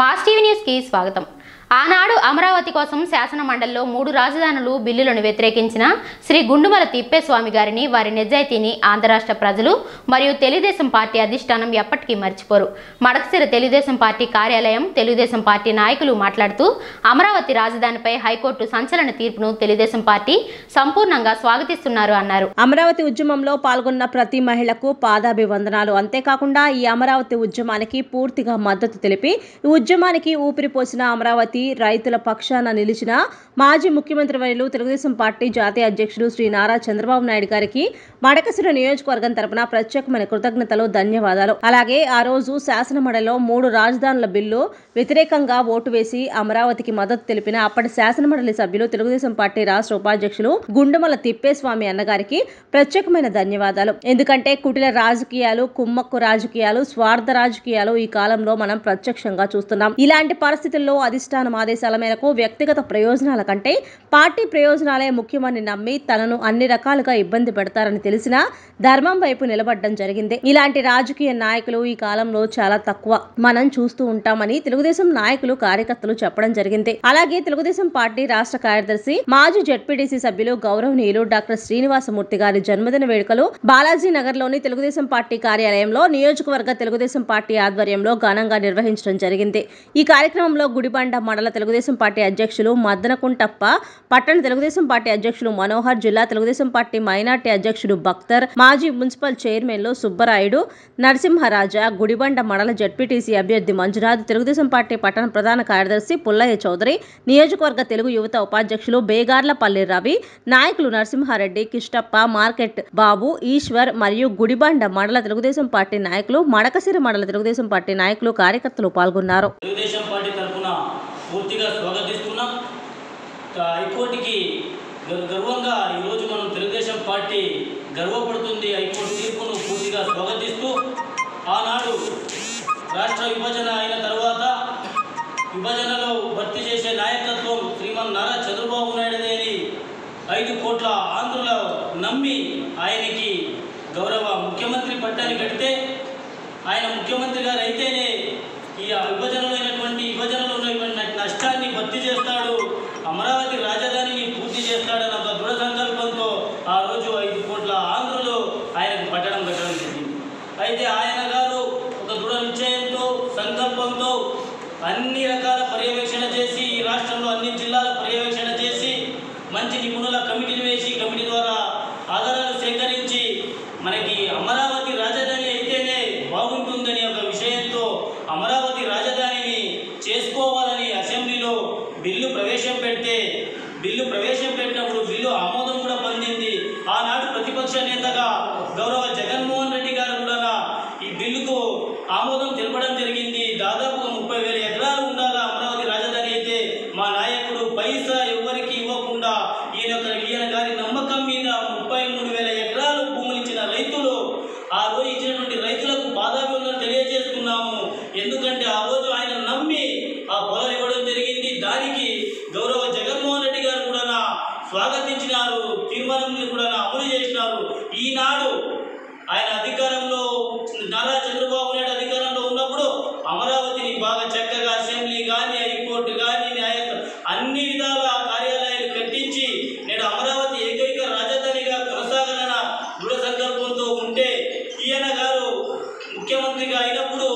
Mass TV న్యూస్కి స్వాగతం. ఆనాడు అమరావతి కోసం శాసన మండలిలో మూడు రాజధానులు బిల్లులను వ్యతిరేకించిన శ్రీ గుండుమల తిప్పేస్వామి గారిని వారి నిజాయితీని ఆంధ్ర రాష్ట్ర ప్రజలు మరియు తెలుగుదేశం పార్టీ అధిష్టానం ఎప్పటికీ మర్చిపోరు. మడకసిర తెలుగుదేశం పార్టీ కార్యాలయం తెలుగుదేశం పార్టీ నాయకులు మాట్లాడుతూ అమరావతి రాజధానిపై హైకోర్టు సంచలన తీర్పును తెలుగుదేశం పార్టీ సంపూర్ణంగా స్వాగతిస్తున్నారు అన్నారు. అమరావతి ఉద్యమంలో పాల్గొన్న ప్రతి మహిళకు పాదాభివందనాలు. అంతేకాకుండా ఈ అమరావతి ఉద్యమానికి పూర్తిగా మద్దతు తెలిపి ఉద్యమానికి ఉద్యమానికి ఊపిరిపోసిన అమరావతి రైతుల పక్షాన నిలిచిన మాజీ ముఖ్యమంత్రి వర్యులు తెలుగుదేశం పార్టీ జాతీయ అధ్యక్షుడు శ్రీ నారా చంద్రబాబు నాయుడు గారికి మడకసిర నియోజకవర్గం తరపున ప్రత్యేకమైన కృతజ్ఞతలు ధన్యవాదాలు. అలాగే ఆ రోజు శాసనమండలిలో మూడు రాజధానుల బిల్లు వ్యతిరేకంగా ఓటు వేసి అమరావతికి మద్దతు తెలిపిన అప్పటి శాసనమండలి సభ్యులు తెలుగుదేశం పార్టీ రాష్ట్ర ఉపాధ్యక్షులు గుండుమల తిప్పేస్వామి అన్నగారికి ప్రత్యేకమైన ధన్యవాదాలు. ఎందుకంటే కుటిల రాజకీయాలు కుమ్మక్కు రాజకీయాలు స్వార్థ రాజకీయాలు ఈ కాలంలో మనం ప్రత్యక్షంగా చూస్తున్నాం. ఇలాంటి పరిస్థితుల్లో అధిష్టానం ఆదేశాల మేరకు వ్యక్తిగత ప్రయోజనాల కంటే పార్టీ ప్రయోజనాలే ముఖ్యమని నమ్మి తనను అన్ని రకాలుగా ఇబ్బంది పెడతారని తెలిసిన ధర్మం వైపు నిలబడడం జరిగింది. ఇలాంటి రాజకీయ నాయకులు ఈ కాలంలో చాలా తక్కువ. మనం చూస్తూ ఉంటామని తెలుగుదేశం నాయకులు కార్యకర్తలు చెప్పడం జరిగింది. అలాగే తెలుగుదేశం పార్టీ రాష్ట్ర కార్యదర్శి మాజీ జడ్పీటీసీ సభ్యులు గౌరవనీయులు డాక్టర్ శ్రీనివాసమూర్తి గారి జన్మదిన వేడుకలు బాలాజీ నగర్లోని తెలుగుదేశం పార్టీ కార్యాలయంలో నియోజకవర్గ తెలుగుదేశం పార్టీ ఆధ్వర్యంలో ఘనంగా నిర్వహించడం జరిగింది. ఈ కార్యక్రమంలో గుడిబండ మండల తెలుగుదేశం పార్టీ అధ్యక్షులు మద్దనకుంటప్ప పట్టణ తెలుగుదేశం పార్టీ అధ్యక్షులు మనోహర్ జిల్లా తెలుగుదేశం పార్టీ మైనార్టీ అధ్యక్షుడు బక్తర్ మాజీ మున్సిపల్ చైర్మన్లు సుబ్బరాయుడు నరసింహరాజా గుడిబండ మండల జడ్పీటీసీ అభ్యర్థి మంజునాథ్ తెలుగుదేశం పార్టీ పట్టణ ప్రధాన కార్యదర్శి పుల్లయ్య చౌదరి నియోజకవర్గ తెలుగు యువత ఉపాధ్యక్షులు బేగార్లపల్లి రవి నాయకులు నరసింహారెడ్డి కిష్టప్ప మార్కెట్ బాబు ఈశ్వర్ మరియు గుడిబండ మండల తెలుగుదేశం పార్టీ నాయకులు మడకసిరి మండల తెలుగుదేశం పార్టీ నాయకులు కార్యకర్తలు పాల్గొన్నారు. తెలుగుదేశం పార్టీ పూర్తిగా స్వాగతిస్తున్నాం. హైకోర్టుకి గర్వంగా ఈరోజు మనం తెలుగుదేశం పార్టీ గర్వపడుతుంది హైకోర్టు తీర్పును పూర్తిగా స్వాగతిస్తూ ఆనాడు రాష్ట్ర విభజన అయిన తర్వాత విభజనలో భర్తీ చేసే నాయకత్వం శ్రీమన్ నారా చంద్రబాబు నాయుడుదేని ఐదు కోట్ల ఆంధ్రుల నమ్మి ఆయనకి గౌరవ ముఖ్యమంత్రి పట్టాన్ని కడితే ఆయన ముఖ్యమంత్రి గారు అయితేనే ఈ విభజనలో అయినటువంటి విభజనలో అమరావతి రాజధానిని పూర్తి చేస్తాడన్న ఒక దృఢ సంకల్పంతో ఆ రోజు ఐదు కోట్ల ఆంధ్రులు ఆయనకు పట్టడం కట్టడం జరిగింది. అయితే ఆయన గారు ఒక దృఢ నిశ్చయంతో సంకల్పంతో అన్ని రకాల పర్యవేక్షణ చేసి ఈ రాష్ట్రంలో అన్ని జిల్లాల పర్యవేక్షణ చేసి మంచి నిపుణుల కమిటీని వేసి కమిటీ ద్వారా ఆధారాలు సేకరించి మనకి అమరావతి రాజధాని అయితేనే బాగుంటుందని ఒక విషయంతో అమరావతి రాజధానిని చేసుకోవాలని అసెంబ్లీలో ప్రవేశం పెడితే బిల్లు ప్రవేశం పెట్టినప్పుడు బిల్లు ఆమోదం కూడా పొందింది. ఆనాడు ప్రతిపక్ష నేతగా గౌరవ జగన్ స్వాగతించినారు తీర్మానం కూడా అమలు చేసినారు. ఈనాడు ఆయన అధికారంలో నారా చంద్రబాబు నాయుడు అధికారంలో ఉన్నప్పుడు అమరావతిని బాగా చక్కగా అసెంబ్లీ కానీ హైకోర్టు కానీ న్యాయ అన్ని విధాలు కార్యాలయాలు కట్టించి నేడు అమరావతి ఏకైక రాజధానిగా కొనసాగాలన్న దృఢ సంకల్పంతో ఉంటే ఈయన గారు ముఖ్యమంత్రిగా అయినప్పుడు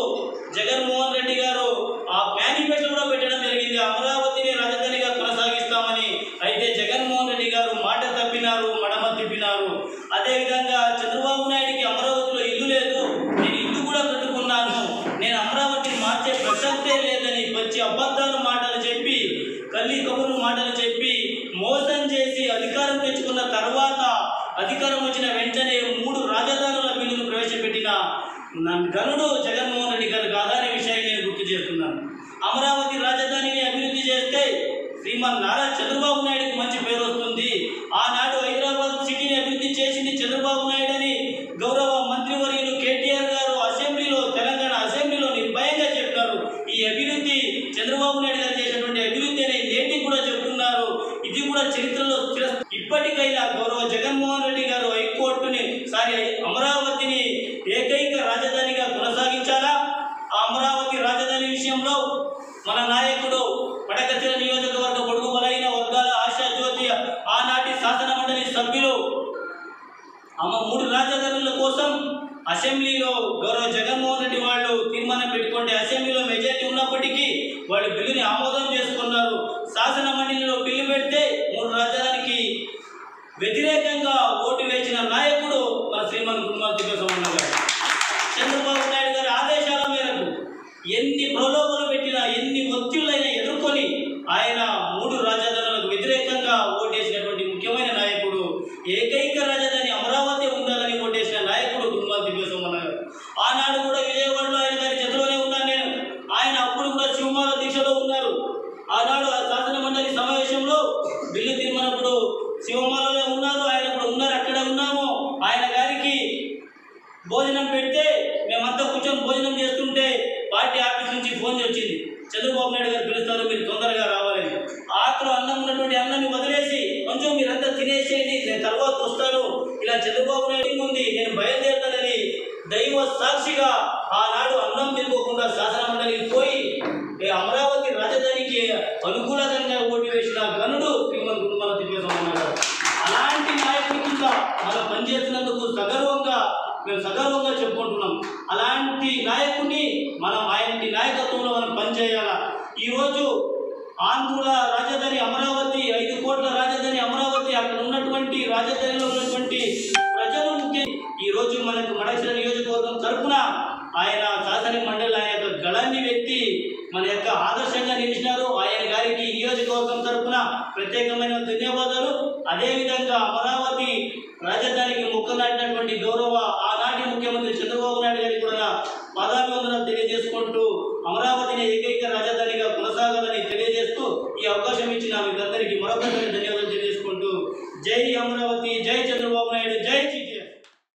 జగన్మోహన్ రెడ్డి గారు ఆ మేనిఫెస్టో కూడా పెట్టడం జరిగింది అమరావతిని రాజధానిగా కొనసాగిస్తామని అయితే జగన్మోహన్ రెడ్డి గారు మాట తప్పినారు మడమ తిప్పినారు అదేవిధంగా చంద్రబాబు నాయుడికి అమరావతిలో ఇల్లు లేదు నేను ఇల్లు కూడా కట్టుకున్నాను నేను అమరావతిని మార్చే ప్రసక్తే లేదని వచ్చి అబద్ధాలు మాటలు చెప్పి కల్లి కబుర్లు మాటలు చెప్పి మోసం చేసి అధికారం తెచ్చుకున్న తర్వాత అధికారం వచ్చిన వెంటనే మూడు రాజధానుల బిల్లును ప్రవేశపెట్టిన గనుడు జగన్మోహన్ రెడ్డి గారు కాదనే విషయాన్ని నేను గుర్తు చేస్తున్నాను. అమరావతి రాజధానిని అభివృద్ధి చేస్తే శ్రీమన్ నారా చంద్రబాబు నాయుడుకి మంచి పేరు వస్తుంది. ఆనాడు హైదరాబాద్ సిటీని అభివృద్ధి చేసింది చంద్రబాబు నాయుడు అని గౌరవ మంత్రివర్యులు కేటీఆర్ గారు అసెంబ్లీలో తెలంగాణ అసెంబ్లీలో నిర్భయంగా చెప్పారు ఈ అభివృద్ధి చంద్రబాబు నాయుడు గారు చేసినటువంటి అభివృద్ధి అని నేటికి కూడా చెప్తున్నారు ఇది కూడా చరిత్రలో చిర ఇప్పటికైనా గౌరవ జగన్మోహన్ రెడ్డి గారు హైకోర్టుని సారీ అమరావతిని ఏకైక రాజధానిగా కొనసాగించాలా? ఆ అమరావతి రాజధాని విషయంలో మన నాయకుడు పటకచిర నియోజకవర్గ పొడుగు బలైన వర్గాల ఆశా జ్యోతి ఆనాటి శాసన మండలి సభ్యులు ఆమె మూడు రాజధానుల కోసం అసెంబ్లీలో గౌరవ జగన్మోహన్ రెడ్డి వాళ్ళు తీర్మానం పెట్టుకుంటే అసెంబ్లీలో మెజార్టీ ఉన్నప్పటికీ వాళ్ళు బిల్లుని ఆమోదం చేసుకున్నారు. శాసన మండలిలో బిల్లు పెడితే మూడు రాజధానికి వ్యతిరేకంగా ఓటు వేసిన నాయకుడు మన శ్రీమన్ గురుమాల తిప్పేశ్వరమ్మ గారు. చంద్రబాబు నాయుడు గారి ఆదేశాల మేరకు ఎన్ని ప్రలోభాలు పెట్టినా ఎన్ని ఒత్తిళ్ళైనా ఎదుర్కొని ఆయన మూడు రాజధానులకు వ్యతిరేకంగా ఓటేసినటువంటి ముఖ్యమైన నాయకుడు ఏకైక రాజధాని అమరావతి ఉండాలని ఓటేసిన నాయకుడు గురుమాల తిప్పేశ్వరమ్మ గారు ఆనాడు కూడా విజయవాడలో ఆయన గారి చేతిలోనే ఉన్నాను నేను ఆయన అప్పుడు కూడా శివమాల దీక్షలో ఉన్నారు ఆనాడు ఆ శాసన మండలి సమావేశంలో బిల్లు తీర్మనప్పుడు శివమాలలో ఉన్నారు ఆయన కూడా ఉన్నారు అక్కడ ఉన్నాము. ఆయన గారికి భోజనం పెడితే మేమంతా కూర్చొని భోజనం చేస్తుంటే పార్టీ ఆఫీస్ నుంచి ఫోన్ వచ్చింది. చంద్రబాబు నాయుడు గారు పిలుస్తారు మీరు తొందరగా రావాలని. ఆకులు అన్నం ఉన్నటువంటి అన్నాన్ని వదిలేసి కొంచెం మీరంతా తినేసేయండి నేను తర్వాత వస్తాను. ఇలా చంద్రబాబు నాయుడు ఉంది? నేను బయలుదేరుతానని దైవ సాక్షిగా ఆనాడు అన్నం తినుకోకుండా శాసన మండలికి పోయి రాజధానికి అనుకూలంగా ఓటు వేసిన గనుడు శ్రీమన్ అలాంటి నాయకుడి కింద మనం పనిచేసినందుకు సగర్వంగా మేము సగర్వంగా చెప్పుకుంటున్నాం. అలాంటి నాయకుడిని మనం ఆయనటి నాయకత్వంలో మనం పనిచేయాలా? ఈరోజు ఆంధ్రుల రాజధాని అమరావతి ఐదు కోట్ల రాజధాని అమరావతి అక్కడ ఉన్నటువంటి రాజధానిలో ఉన్నటువంటి ప్రజలు ఈ రోజు మనకు మడచిన నియోజకవర్గం తరఫున ఆయన శాసన మండలి ఆయన యొక్క వ్యక్తి మన యొక్క ఆదర్శంగా నిలిచినారు. ఆయన గారికి నియోజకవర్గం తరఫున ప్రత్యేకమైన ధన్యవాదాలు. అదేవిధంగా అమరావతి రాజధానికి ముక్క నాటినటువంటి గౌరవ ఆనాటి ముఖ్యమంత్రి చంద్రబాబు నాయుడు